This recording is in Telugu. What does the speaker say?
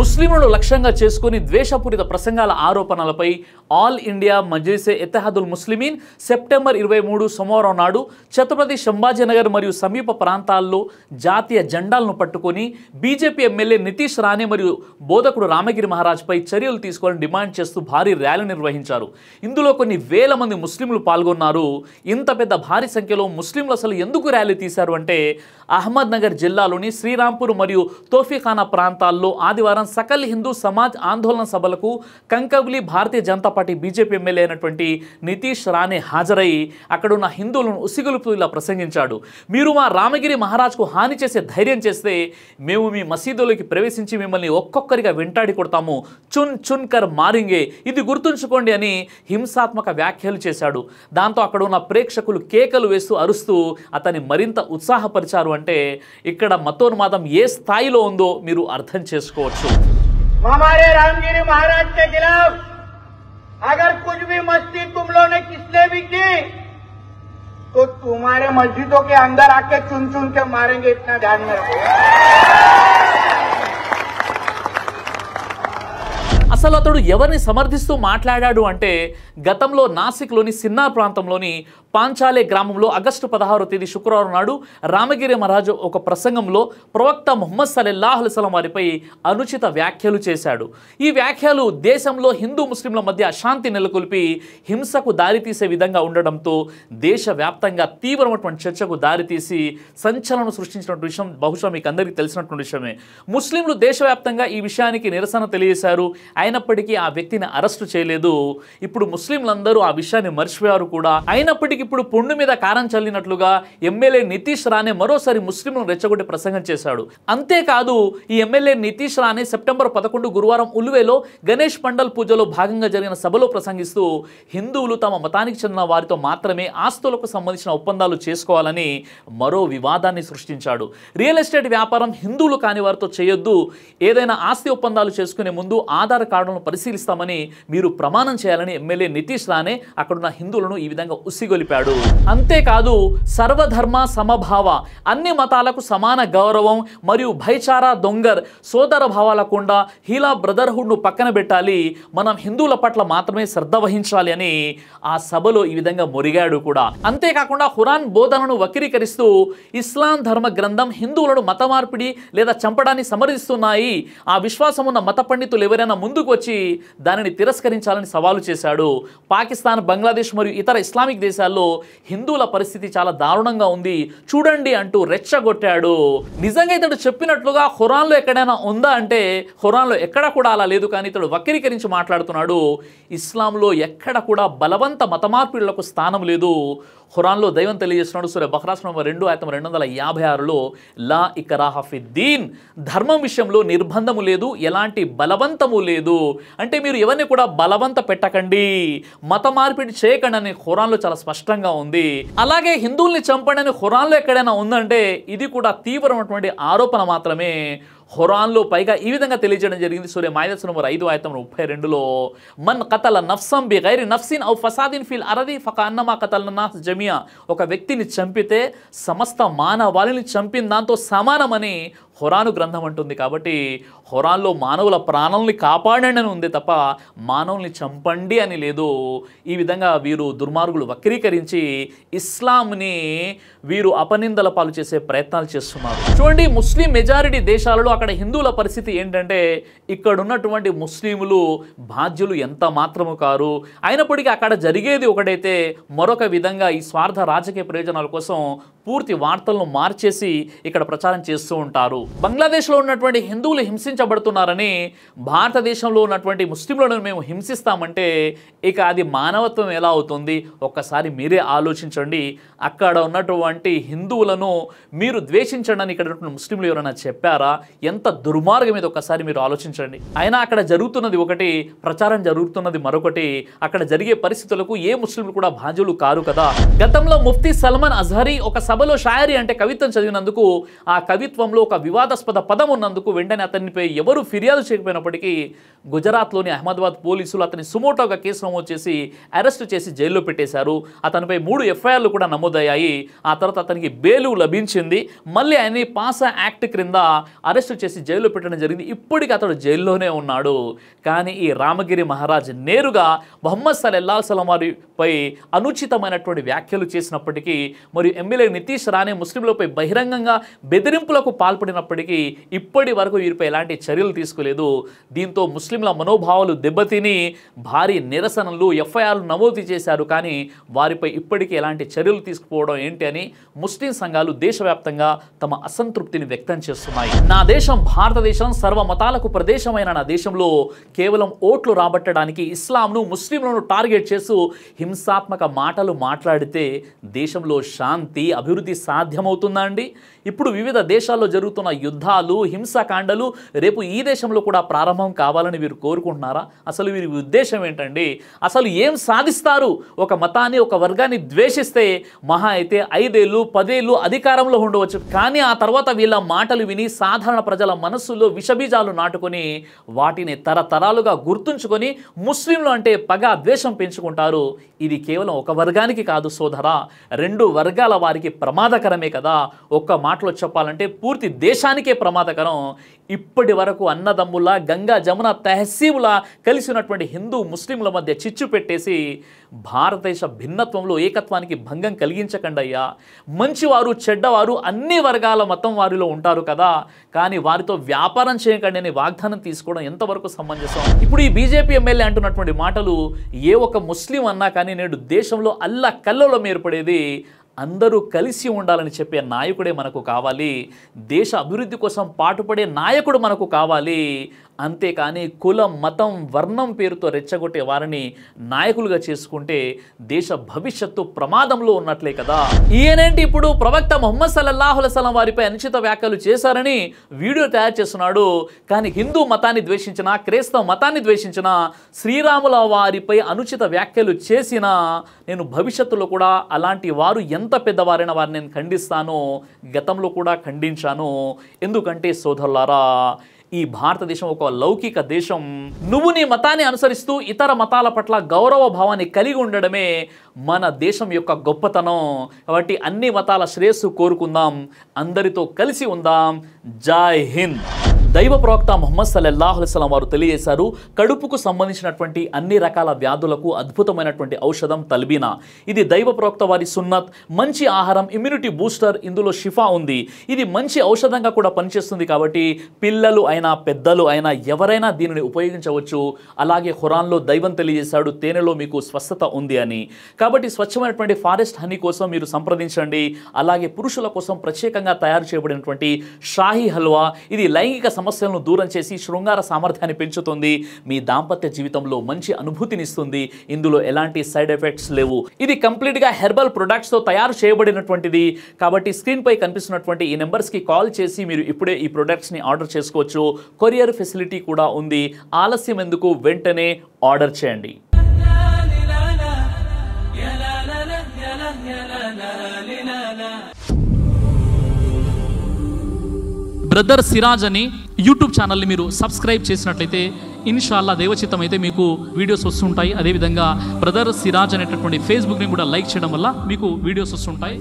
ముస్లింలను లక్ష్యంగా చేసుకుని ద్వేషపూరిత ప్రసంగాల ఆరోపణలపై All India Majlise Ittehadul Muslimeen September ఇరవై మూడు సోమవారం నాడు ఛత్రపతి సంభాజీనగర్ మరియు సమీప ప్రాంతాల్లో జాతీయ జెండాలను పట్టుకొని బీజేపీ ఎమ్మెల్యే నితీష్ రాణే మరియు బోధకుడు రామగిరి మహారాజ్పై చర్యలు తీసుకోవాలని డిమాండ్ చేస్తూ భారీ ర్యాలీ నిర్వహించారు. ఇందులో కొన్ని వేల మంది ముస్లింలు పాల్గొన్నారు. ఇంత పెద్ద భారీ సంఖ్యలో ముస్లింలు అసలు ఎందుకు ర్యాలీ తీశారు అంటే అహ్మద్నగర్ జిల్లాలోని శ్రీరాంపూర్ మరియు తోఫీఖానా ప్రాంతాల్లో ఆదివారం సకల్ హిందూ సమాజ్ ఆందోళన సభలకు Kankavli Bharatiya Janata Party BJP MLA అయినటువంటి నితీష్ రాణే హాజరై అక్కడున్న హిందువులను ఉసిగొలుపుతూ ఇలా ప్రసంగించాడు. మీరు మా రామగిరి మహారాజ్కు హాని చేసే ధైర్యం చేస్తే మేము మీ మసీదులోకి ప్రవేశించి మిమ్మల్ని ఒక్కొక్కరిగా వెంటాడి కొడతాము. చున్ చున్ కర్ మారింగే. ఇది గుర్తుంచుకోండి అని హింసాత్మక వ్యాఖ్యలు చేశాడు. దాంతో అక్కడ ఉన్న ప్రేక్షకులు కేకలు వేస్తూ అరుస్తూ అతన్ని మరింత ఉత్సాహపరిచారు అంటే ఇక్కడ మతోన్మాదం ఏ స్థాయిలో ఉందో మీరు అర్థం చేసుకోవచ్చు. हमारे रामगिरी महाराज के खिलाफ अगर कुछ भी मस्ती तुम लोगों ने किसने भी की तो तुम्हारे मस्जिदों के अंदर आके चुन चुन के मारेंगे, इतना ध्यान में रखो। అసలు అతడు ఎవరిని సమర్థిస్తూ మాట్లాడాడు అంటే గతంలో నాసిక్లోని సిన్నార్ ప్రాంతంలోని పాంచాలే గ్రామంలో ఆగస్టు పదహారో తేదీ శుక్రవారం నాడు రామగిరి మహారాజు ఒక ప్రసంగంలో ప్రవక్త ముహమ్మద్ సల్లెల్లాహు అలైస్లం వారిపై అనుచిత వ్యాఖ్యలు చేశాడు. ఈ వ్యాఖ్యలు దేశంలో హిందూ ముస్లింల మధ్య అశాంతి నెలకొల్పి హింసకు దారితీసే విధంగా ఉండడంతో దేశవ్యాప్తంగా తీవ్రమైనటువంటి చర్చకు దారితీసి సంచలనం సృష్టించినటువంటి విషయం బహుశా మీకు అందరికీ తెలిసినటువంటి విషయమే. ముస్లింలు దేశవ్యాప్తంగా ఈ విషయానికి నిరసన తెలియజేశారు. అయినప్పటికీ ఆ వ్యక్తిని అరెస్టు చేయలేదు. ఇప్పుడు ముస్లింలందరూ ఆ విషయాన్ని మర్చిపోయారు కూడా. అయినప్పటికీ ఇప్పుడు పుండు మీద కారం చల్లినట్లుగా ఎమ్మెల్యే నితీష్ రాణే మరోసారి ముస్లింలను రెచ్చగొట్టి ప్రసంగం చేశాడు. అంతేకాదు ఈ ఎమ్మెల్యే నితీష్ రాణే సెప్టెంబర్ పదకొండు గురువారం ఉలువేలో గణేష్ పండల్ పూజలో భాగంగా జరిగిన సభలో ప్రసంగిస్తూ హిందువులు తమ మతానికి చెందిన వారితో మాత్రమే ఆస్తులకు సంబంధించిన ఒప్పందాలు చేసుకోవాలని మరో వివాదాన్ని సృష్టించాడు. రియల్ ఎస్టేట్ వ్యాపారం హిందువులు కాని వారితో చేయొద్దు. ఏదైనా ఆస్తి ఒప్పందాలు చేసుకునే ముందు ఆధార్ కార్డు కార్డులను పరిశీలిస్తామని మీరు ప్రమాణం చేయాలని ఎమ్మెల్యే నితీష్ రానే అక్కడున్న హిందువులను ఈ విధంగా ఉసిగొలిపాడు అంతేకాదు సర్వధర్మ సమభావ అన్ని మతాలకు సమాన గౌరవం మరియు భైచారా దొంగర్ సోదర భావాలకుండా హీలా బ్రదర్హుడ్ను పక్కన పెట్టాలి మనం హిందువుల పట్ల మాత్రమే శ్రద్ధ వహించాలి అని ఆ సభలో ఈ విధంగా మొరిగాడు కూడా. అంతేకాకుండా హురాన్ బోధనను వక్రీకరిస్తూ ఇస్లాం ధర్మ గ్రంథం హిందువులను మత మార్పిడి లేదా చంపడాన్ని సమర్థిస్తున్నాయి. ఆ విశ్వాసం ఉన్న మత పండితులు ఎవరైనా ముందుకు ముందుకొచ్చి దానిని తిరస్కరించాలని సవాలు చేశాడు. పాకిస్తాన్ బంగ్లాదేశ్ మరియు ఇతర ఇస్లామిక్ దేశాల్లో హిందువుల పరిస్థితి చాలా దారుణంగా ఉంది. చూడండి అంటూ రెచ్చగొట్టాడు. నిజంగా ఇతడు చెప్పినట్లుగా హురాన్లో ఎక్కడైనా ఉందా అంటే హురాన్లో ఎక్కడ కూడా అలా లేదు కానీ ఇతడు వక్రీకరించి మాట్లాడుతున్నాడు. ఇస్లాంలో ఎక్కడ కూడా బలవంత మతమార్పిళ్ళకు స్థానం లేదు. ఖురాన్లో దైవం తెలియజేస్తున్నాడు సూర్య బహ్రాస్ నంబర్ రెండు ఆయతం రెండు వందల యాభై ఆరులో లా ఇకరాహఫిద్దీన్ ధర్మం విషయంలో నిర్బంధము లేదు ఎలాంటి బలవంతము లేదు. అంటే మీరు ఎవరిని కూడా బలవంత పెట్టకండి మత మార్పిడి చేయకండి అని ఖురాన్లో చాలా స్పష్టంగా ఉంది. అలాగే హిందువుల్ని చంపండి అని ఖురాన్లో ఎక్కడైనా ఉందంటే ఇది కూడా తీవ్రమైనటువంటి ఆరోపణ మాత్రమే. ఖురాన్లో పైగా ఈ విధంగా తెలియజేయడం జరిగింది. సూర్య మాయదస్ నంబర్ ఐదు ఆయతం ముప్పై రెండులో మన్ కతల నఫ్సం బి గైరి నఫ్సిన్ ఔ ఫసాదిన్ ఫిల్ అరది ఫక అన్నమా కతల నాస్ జమియా. ఒక వ్యక్తిని చంపితే సమస్త మానవాళిని చంపిన దాంతో సమానమని హురాను గ్రంథం అంటుంది కాబట్టి హురాన్లో మానవుల ప్రాణాలని కాపాడండి అని ఉంది తప్ప మానవుల్ని చంపండి అని లేదు. ఈ విధంగా వీరు దుర్మార్గులు వక్రీకరించి ఇస్లాంని వీరు అపనిందల పాలు చేసే ప్రయత్నాలు చేస్తున్నారు. చూడండి ముస్లిం మెజారిటీ దేశాలలో అక్కడ హిందువుల పరిస్థితి ఏంటంటే ఇక్కడ ఉన్నటువంటి ముస్లింలు బాధ్యులు ఎంత మాత్రము కారు. అయినప్పటికీ అక్కడ జరిగేది ఒకటైతే మరొక విధంగా ఈ స్వార్థ రాజకీయ ప్రయోజనాల కోసం పూర్తి వార్తలను మార్చేసి ఇక్కడ ప్రచారం చేస్తూ ఉంటారు. బంగ్లాదేశ్లో ఉన్నటువంటి హిందువులు హింసించబడుతున్నారని భారతదేశంలో ఉన్నటువంటి ముస్లింలను మేము హింసిస్తామంటే ఇక అది మానవత్వం ఎలా అవుతుంది? ఒక్కసారి మీరే ఆలోచించండి. అక్కడ ఉన్నటువంటి హిందువులను మీరు ద్వేషించండి అని ఇక్కడ ముస్లింలు ఎవరైనా చెప్పారా? ఎంత దుర్మార్గం మీద ఒక్కసారి మీరు ఆలోచించండి. అయినా అక్కడ జరుగుతున్నది ఒకటి ప్రచారం జరుగుతున్నది మరొకటి. అక్కడ జరిగే పరిస్థితులకు ఏ ముస్లింలు కూడా బాధ్యులు కారు కదా? గతంలో ముఫ్తీ సల్మాన్ అజహరీ ఒక సభలో షాయరీ అంటే కవిత్వం చదివినందుకు ఆ కవిత్వంలో ఒక వివాద వివాదాస్పద పదం ఉన్నందుకు వెంటనే అతనిపై ఎవరు ఫిర్యాదు చేయకపోయినప్పటికీ గుజరాత్లోని అహ్మదాబాద్ పోలీసులు అతని సుమోటోగా కేసు నమోదు చేసి అరెస్టు చేసి జైల్లో పెట్టేశారు. అతనిపై మూడు ఎఫ్ఐఆర్లు కూడా నమోదయ్యాయి. ఆ తర్వాత అతనికి బెయిలు లభించింది. మళ్ళీ ఆయన్ని పాసా యాక్ట్ క్రింద అరెస్టు చేసి జైల్లో పెట్టడం జరిగింది. ఇప్పటికీ అతడు జైల్లోనే ఉన్నాడు. కానీ ఈ రామగిరి మహారాజ్ నేరుగా మొహమ్మద్ సల్లల్లా సలం వారిపై అనుచితమైనటువంటి వ్యాఖ్యలు చేసినప్పటికీ మరియు ఎమ్మెల్యే నితీష్ రాణే ముస్లింలపై బహిరంగంగా బెదిరింపులకు పాల్పడినప్పటికీ ఇప్పటి వరకు వీరిపై ఎలాంటి చర్యలు తీసుకోలేదు. దీంతో ముస్లింల మనోభావాలు దెబ్బతిని భారీ నిరసనలు ఎఫ్ఐఆర్లు నమోదు చేశారు. కానీ వారిపై ఇప్పటికీ ఎలాంటి చర్యలు తీసుకుపోవడం ఏంటి అని ముస్లిం సంఘాలు దేశవ్యాప్తంగా తమ అసంతృప్తిని వ్యక్తం చేస్తున్నాయి. నా దేశం భారతదేశం సర్వ మతాలకు ప్రదేశమైన నా దేశంలో కేవలం ఓట్లు రాబట్టడానికి ఇస్లాంను ముస్లింలను టార్గెట్ చేస్తూ హింసాత్మక మాటలు మాట్లాడితే దేశంలో శాంతి అభివృద్ధి సాధ్యమవుతుందా అండి? ఇప్పుడు వివిధ దేశాల్లో జరుగుతున్న యుద్ధాలు హింసాకాండలు రేపు ఈ దేశంలో కూడా ప్రారంభం కావాలని వీరు కోరుకుంటున్నారా? అసలు వీరి ఉద్దేశం ఏంటండి? అసలు ఏం సాధిస్తారు? ఒక మతాన్ని ఒక వర్గాన్ని ద్వేషిస్తే మహా అయితే ఐదేళ్ళు పదేళ్ళు అధికారంలో ఉండవచ్చు. కానీ ఆ తర్వాత వీళ్ళ మాటలు విని సాధారణ ప్రజల మనస్సులో విషబీజాలు నాటుకొని వాటిని తరతరాలుగా గుర్తుంచుకొని ముస్లింలు అంటే పగ ద్వేషం పెంచుకుంటారు. ఇది కేవలం ఒక వర్గానికి కాదు సోదరా. రెండు వర్గాల వారికి ప్రమాదకరమే కదా. ఒక్క మాటలో చెప్పాలంటే పూర్తి దేశ దేశానికే ప్రమాదకరం. ఇప్పటి వరకు అన్నదమ్ముల గంగా జమున తహసీముల కలిసినటువంటి హిందూ ముస్లింల మధ్య చిచ్చు పెట్టేసి భారతదేశ భిన్నత్వంలో ఏకత్వానికి భంగం కలిగించకండయ్యా మంచివారు చెడ్డవారు అన్ని వర్గాల మతం వారిలో ఉంటారు కదా. కానీ వారితో వ్యాపారం చేయకండి అనే వాగ్దానం తీసుకోవడం ఎంతవరకు సమంజసం? ఇప్పుడు ఈ బీజేపీ ఎమ్మెల్యే అంటున్నటువంటి మాటలు ఏ ఒక్క ముస్లిం అన్నా కానీ నేడు దేశంలో అల్ల కల్లోలం ఏర్పడేది అందరూ కలిసి ఉండాలని చెప్పే నాయకుడే మనకు కావాలి. దేశ అభివృద్ధి కోసం పాటుపడే నాయకుడు మనకు కావాలి. అంతేకాని కులం మతం వర్ణం పేరుతో రెచ్చగొట్టే వారిని నాయకులుగా చేసుకుంటే దేశ భవిష్యత్తు ప్రమాదంలో ఉన్నట్లే కదా. ఈయనేంటి ఇప్పుడు ప్రవక్త మొహమ్మద్ సల్లల్లాహుల సలం వారిపై అనుచిత వ్యాఖ్యలు చేశారని వీడియో తయారు చేస్తున్నాడు. కానీ హిందూ మతాన్ని ద్వేషించిన క్రైస్తవ మతాన్ని ద్వేషించిన శ్రీరాముల వారిపై అనుచిత వ్యాఖ్యలు చేసిన నేను భవిష్యత్తులో కూడా అలాంటి వారు ఎంత పెద్దవారైన వారిని నేను ఖండిస్తానో గతంలో కూడా ఖండించాను. ఎందుకంటే సోదరులారా ఈ భారతదేశం ఒక లౌకిక దేశం. నువ్వు నీ మతాన్ని అనుసరిస్తూ ఇతర మతాల పట్ల గౌరవ భావాన్ని కలిగి ఉండడమే మన దేశం యొక్క గొప్పతనం. కాబట్టి అన్ని మతాల శ్రేయస్సు కోరుకుందాం. అందరితో కలిసి ఉందాం. జై హింద్. దైవ ప్రవక్త మొహమ్మద్ సల్లల్లాహు అలైహి వారు తెలియజేశారు కడుపుకు సంబంధించినటువంటి అన్ని రకాల వ్యాధులకు అద్భుతమైనటువంటి ఔషధం తల్బీనా. ఇది దైవ ప్రవక్త వారి సున్నత్ మంచి ఆహారం ఇమ్యూనిటీ బూస్టర్ ఇందులో షిఫా ఉంది. ఇది మంచి ఔషధంగా కూడా పనిచేస్తుంది కాబట్టి పిల్లలు అయినా పెద్దలు అయినా ఎవరైనా దీనిని ఉపయోగించవచ్చు. అలాగే ఖురాన్లో దైవం తెలియజేశాడు తేనెలో మీకు స్వస్థత ఉంది అని. కాబట్టి స్వచ్ఛమైనటువంటి ఫారెస్ట్ హనీ కోసం మీరు సంప్రదించండి. అలాగే పురుషుల కోసం ప్రత్యేకంగా తయారు చేయబడినటువంటి షాహీ హల్వా ఇది లైంగిక సమస్యలను దూరం చేసి శృంగార సామర్థ్యాన్ని పెంచుతుంది. మీ దాంపత్య జీవితంలో మంచి అనుభూతినిస్తుంది ఇందులో ఎలాంటి సైడ్ ఎఫెక్ట్స్ లేవు. ఇది కంప్లీట్గా హెర్బల్ ప్రొడక్ట్స్తో తయారు చేయబడినటువంటిది. కాబట్టి స్క్రీన్పై కనిపిస్తున్నటువంటి ఈ నెంబర్స్కి కాల్ చేసి మీరు ఇప్పుడే ఈ ప్రొడక్ట్స్ని ఆర్డర్ చేసుకోవచ్చు. కొరియర్ ఫెసిలిటీ కూడా ఉంది. ఆలస్యం ఎందుకు? వెంటనే ఆర్డర్ చేయండి. బ్రదర్ సిరాజ్ అని యూట్యూబ్ ఛానల్ని మీరు సబ్స్క్రైబ్ చేసినట్లయితే ఇన్షాల్లా దేవచిత్తం అయితే మీకు వీడియోస్ వస్తుంటాయి. అదేవిధంగా బ్రదర్ సిరాజ్ అనేటటువంటి ఫేస్బుక్ని కూడా లైక్ చేయడం వల్ల మీకు వీడియోస్ వస్తుంటాయి.